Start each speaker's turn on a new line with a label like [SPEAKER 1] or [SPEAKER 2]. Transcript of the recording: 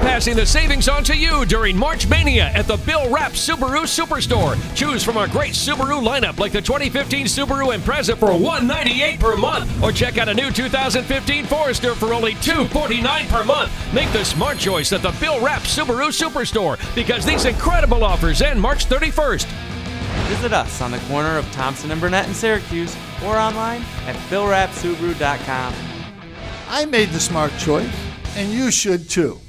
[SPEAKER 1] passing the savings on to you during March Mania at the Bill Rapp Subaru Superstore. Choose from our great Subaru lineup like the 2015 Subaru Impreza for $198 per month, or check out a new 2015 Forester for only $249 per month. Make the smart choice at the Bill Rapp Subaru Superstore because these incredible offers end March 31st.
[SPEAKER 2] Visit us on the corner of Thompson and Burnet in Syracuse or online at BillRappSubaru.com.
[SPEAKER 3] I made the smart choice, and you should too.